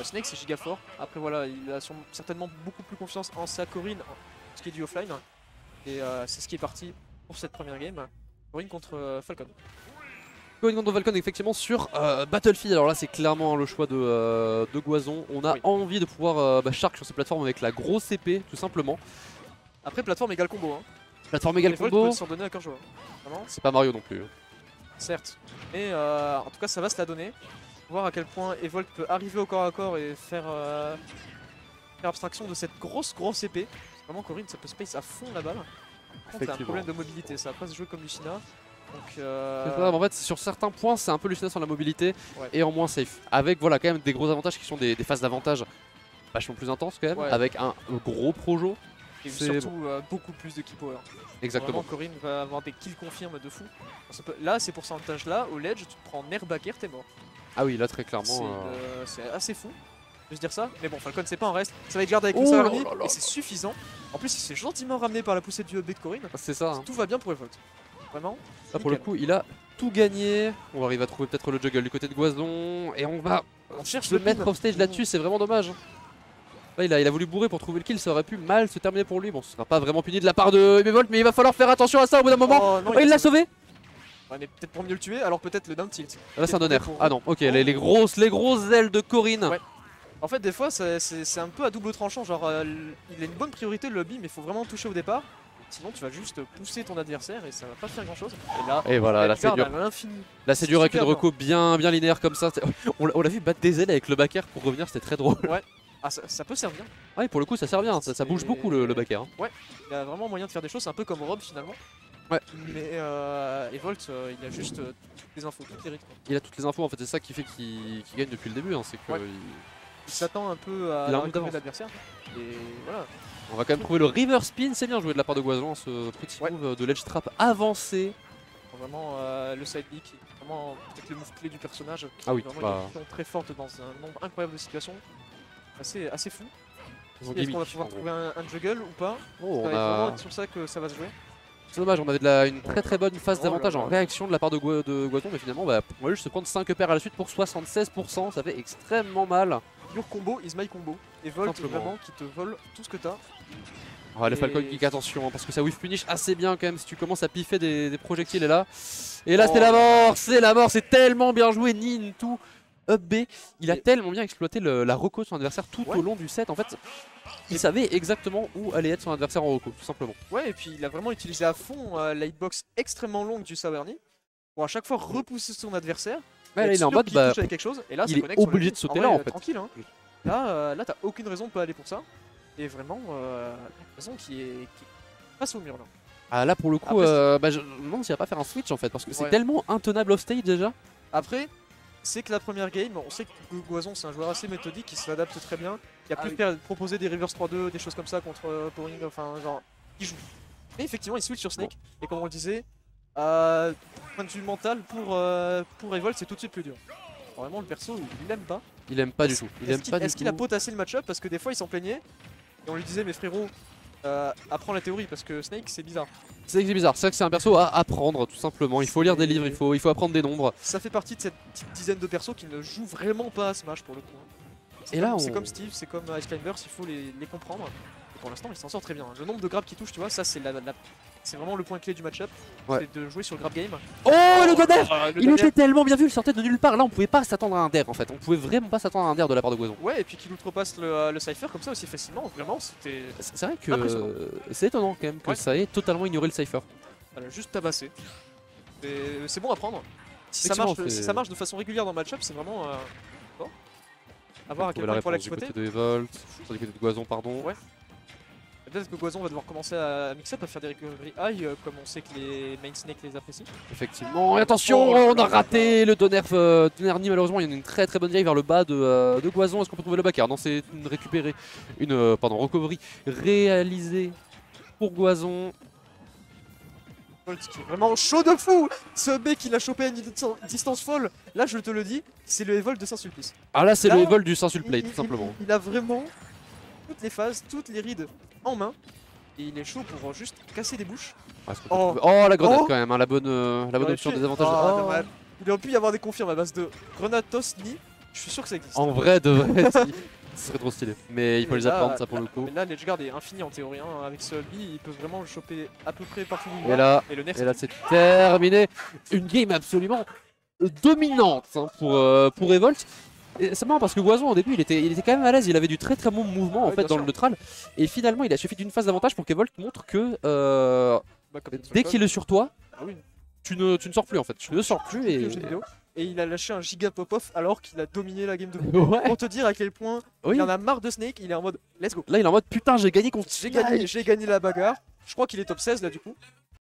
Euh, Snake c'est giga fort. Après voilà, il a certainement beaucoup plus confiance en sa Corinne, ce qui est du offline. Et euh, c'est ce qui est parti pour cette première game. Corinne contre euh, Falcon. Cohen contre Falcon effectivement sur euh, Battlefield. Alors là c'est clairement le choix de, de Goison. On a Oui. envie de pouvoir bah, Shark sur ces plateformes avec la grosse épée tout simplement. Après plateforme égale combo. Hein. Plateforme égale combo. s'en donner à cœur joie. Vraiment, C'est pas Mario non plus. certes. Mais en tout cas ça va se la donner. Voir à quel point Evolt peut arriver au corps à corps et faire, euh, faire abstraction de cette grosse grosse épée. Vraiment Corinne ça peut space à fond la balle. Par contre, c'est un problème de mobilité, ça va pas se jouer comme Lucina. Donc euh, C'est ça, en fait sur certains points c'est un peu Lucina sur la mobilité Ouais. et en moins safe. Avec voilà quand même des gros avantages qui sont des, des phases d'avantage vachement plus intenses quand même. Ouais. Avec un gros projo. et c'est surtout euh, beaucoup plus de kill power. Exactement. Vraiment, Corinne va avoir des kills confirmes de fou. Ça peut- Là, ces pourcentages-là, au ledge, tu te prends Nair Baker, t'es mort. Ah oui là très clairement. euh, euh, c'est assez fou de se dire ça. Mais bon, Falcon, c'est pas en reste. Ça va être garde avec là. et c'est suffisant. En plus, il s'est gentiment ramené par la poussée du B de Corinne. C'est ça. hein. Tout va bien pour Evolt. Vraiment. Là pour le coup il a tout gagné. On va arriver à trouver peut-être le juggle du côté de Goison et on va On cherche le mettre off stage là-dessus, c'est vraiment dommage. Là, il, a, il a voulu bourrer pour trouver le kill, ça aurait pu mal se terminer pour lui. Bon, ce sera pas vraiment puni de la part de Emevolt, mais il va falloir faire attention à ça au bout d'un moment. Oh, non, Oh, il l'a sauvé Ouais, mais peut-être pour mieux le tuer, alors peut-être le down tilt. Là, c'est un donner. pour- Ah non, ok, les, les grosses, les grosses ailes de Corinne. Ouais. En fait, des fois, c'est un peu à double tranchant. Genre, euh, il a une bonne priorité le lobby, mais il faut vraiment toucher au départ. Sinon, tu vas juste pousser ton adversaire et ça va pas faire grand chose. Et là, Et voilà, là c'est dur. Là c'est dur avec une super reco bien, bien linéaire comme ça. On l'a vu battre des ailes avec le backer pour revenir, c'était très drôle. Ah, ça, ça peut servir. Ouais, pour le coup, ça sert bien, ça, ça bouge beaucoup le, le backer. hein. Il a vraiment moyen de faire des choses, c'est un peu comme Rob finalement. Ouais. Mais euh, Evolt, euh, il a juste euh, toutes les infos, toutes les rythmes. Il a toutes les infos, en fait, c'est ça qui fait qu'il gagne depuis le début. hein, c'est que Ouais. il- Il s'attend un peu à l'adversaire. Et voilà. On va quand même trouver le river spin, c'est bien joué de la part de Goison, ce petit Ouais. move de ledge trap avancé. Vraiment, euh, le side vraiment peut-être le move clé du personnage. qui Ah oui, vraiment bah. une très forte dans un nombre incroyable de situations. Assez, assez fou. Est-ce qu'on va pouvoir trouver un, un juggle ou pas? Oh, on a- vraiment sur ça que ça va se jouer. C'est dommage, on avait de la- une très très bonne phase Oh d'avantage en réaction de la part de, Gua- de Guaton, mais finalement bah, on va juste se prendre 5 paires à la suite pour 76%, ça fait extrêmement mal. Your combo is my combo. Et Volt Simplement. vraiment qui te vole tout ce que t'as. Oh, les Et- Falcon Geek, attention, hein, parce que ça whiff punish assez bien quand même si tu commences à piffer des, des projectiles et là. Et là Oh. c'est la mort, c'est la mort, c'est tellement bien joué, Nin tout. Up B, il a tellement bien exploité le- la reco de son adversaire tout Ouais. au long du set. En fait, il savait exactement où allait être son adversaire en reco, tout simplement. Ouais, et puis il a vraiment utilisé à fond euh, la hitbox extrêmement longue du Saverny pour à chaque fois repousser son adversaire. Ouais, là, il est en mode bah, quelque chose, et là, il est obligé de sauter En là, en fait. Tranquille, hein. Là, euh, là t'as aucune raison de pas aller pour ça. Et vraiment, euh, une raison qui est, qui est face au mur là. Ah là pour le coup, Après, euh, bah, je me demande s'il va pas faire un switch en fait, parce que c'est tellement intenable off stage déjà. Après, c'est que la première game, on sait que Go- Goison c'est un joueur assez méthodique qui s'adapte très bien, qui a Ah pu oui. faire, proposer des reverse 3-2, des choses comme ça contre euh, Powering, enfin genre, il joue. Et effectivement, il switch sur Snake, et comme on le disait, euh, point de vue mental, pour, euh, pour Evolt, c'est tout de suite plus dur. Vraiment, le perso, il l'aime pas. Il aime pas du tout. Il Est-ce qu'il a potassé le match-up? Parce que des fois, il s'en plaignait, et on lui disait, mais frérot, euh, apprends la théorie, parce que Snake, c'est bizarre. C'est bizarre, c'est vrai que c'est un perso à apprendre tout simplement. Il faut lire des livres, il faut, il faut apprendre des nombres. Ça fait partie de cette petite dizaine de persos qui ne jouent vraiment pas à Smash pour le coup. C'est Et là, comme- c'est comme Steve, c'est comme Ice Climbers, il faut les, les comprendre. Et pour l'instant, il s'en sort très bien. Le nombre de grabs qui touche, tu vois, ça c'est la, la- c'est vraiment le point clé du match-up. Ouais. C'est de jouer sur le grab game. Oh le Godef Ah, le Il était tellement bien vu, il sortait de nulle part. Là, on pouvait pas s'attendre à un der en fait. On pouvait vraiment pas s'attendre à un der de la part de Goison. Ouais, et puis qu'il outrepasse le, euh, le Cypher comme ça aussi facilement. Vraiment, c'était. C'est vrai que euh, c'est étonnant quand même que Ouais. ça ait totalement ignoré le Cypher. A juste tabassé. C'est bon à prendre. Si ça, marche, si ça marche de façon régulière dans le match-up, c'est vraiment. Euh... fort. À voir à quel point il faut du l'exploiter. côté de Evolt, du côté de Goison, pardon. Ouais. Peut-être que Goison va devoir commencer à mix-up, à faire des recovery high, euh, comme on sait que les main snake les apprécient. Effectivement. Et attention, Oh on a raté le Donner euh, malheureusement. Il y a une très très bonne drive vers le bas de, euh, de Goison. Est-ce qu'on peut trouver le backer Non, c'est une récupérée, une euh, pardon, recovery réalisée pour Goison. Bolt qui est vraiment chaud de fou Ce mec il a chopé à une distan- distance folle Là je te le dis, c'est le Evolve de Saint-Sulpice. Ah là, c'est le vol du Saint-Sulplate, Il- tout simplement. Il, il a vraiment toutes les phases, toutes les rides en main. Et il est chaud pour juste casser des bouches. Ah, Oh. oh, la grenade Oh. quand même, hein, la bonne, euh, la bonne option des avantages. Ah, Oh. dommage. Il aurait pu y avoir des confirmes à base de grenade toss ni. Je suis sûr que ça existe. En vrai, de vrai, si. Ce serait trop stylé. Mais il faut Mais les là- apprendre, ça pour le coup. Mais là, l'Edgeguard est infini en théorie. hein. Avec ce Ulbi, il peut vraiment le choper à peu près partout où il Et là, Et le nerf, et là c'est terminé. Une game absolument dominante hein, pour, euh, pour Evolt. C'est marrant parce que Boison au début il était, il était quand même à l'aise, il avait du très très bon mouvement en fait dans le neutral. Et finalement il a suffi d'une phase d'avantage pour qu'Evolt montre que euh, bah, comme dès qu'il est sur toi, Ah tu ne, tu ne sors plus en fait, tu ne sors plus Et... il a lâché un giga pop-off alors qu'il a dominé la game de Ouais, Pour te dire à quel point oui. il en a marre de Snake, il est en mode let's go. Là il est en mode putain j'ai gagné contre J'ai gagné, j'ai gagné la bagarre. Je crois qu'il est top 16 là du coup.